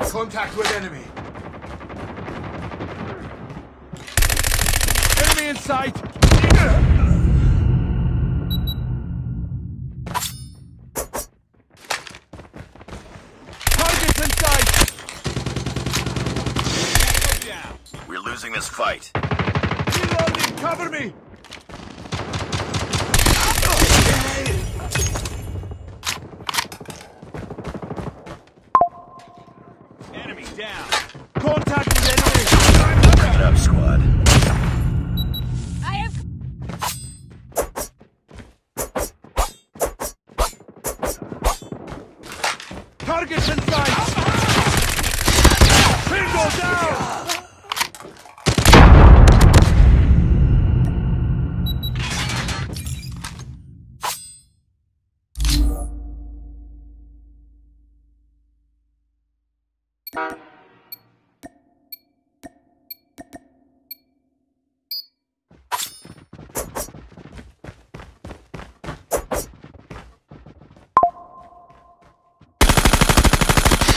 Contact with enemy. Enemy in sight! Targets in sight! We're losing this fight. Reloading! Cover me! Down. Contact with enemy! Bring it up, squad. I Targets in sight! Bingo down!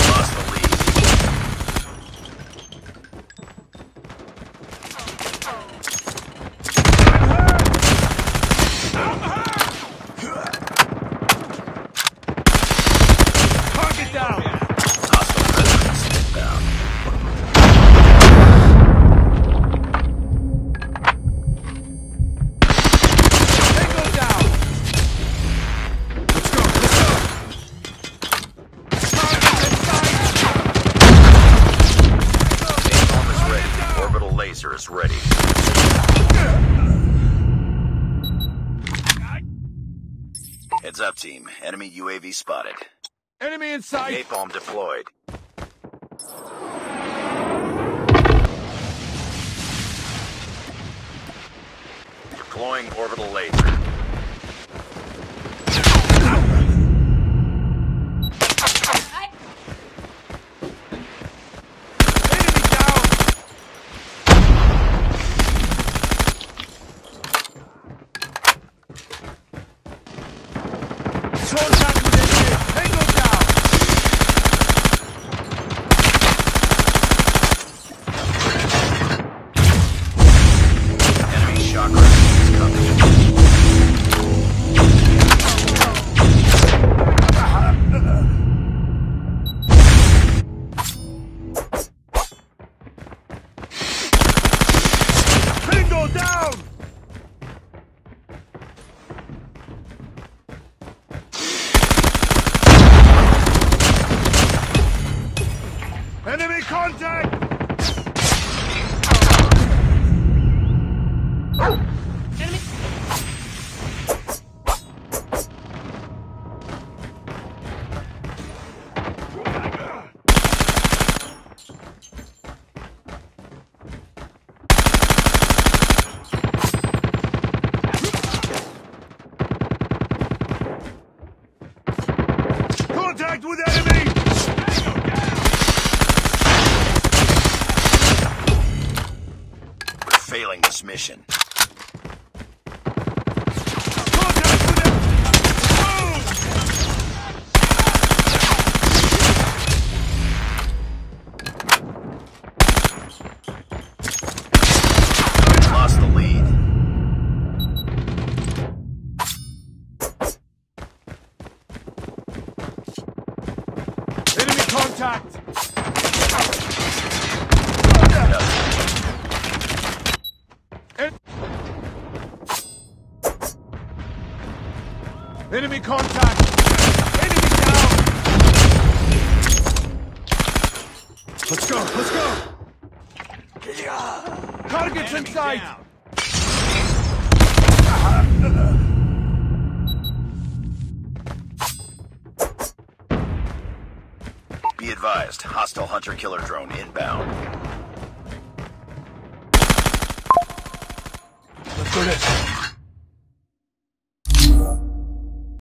Lost the lead. Target down! Hostile presence inbound. Bingo down! Let's go, let's go. Targets in sight! Napalm is ready. Orbital laser is ready. Heads up, team. Enemy UAV spotted. Enemy in sight! Napalm deployed. Deploying orbital laser. I Enemy down! With enemy! Contact! Failing this mission. Lost the lead. Enemy contact with enemy! Lost the lead. Enemy contact! En- Enemy contact! Enemy down! Let's go, let's go. Targets in sight! Be advised, hostile hunter-killer drone inbound. Let's do this.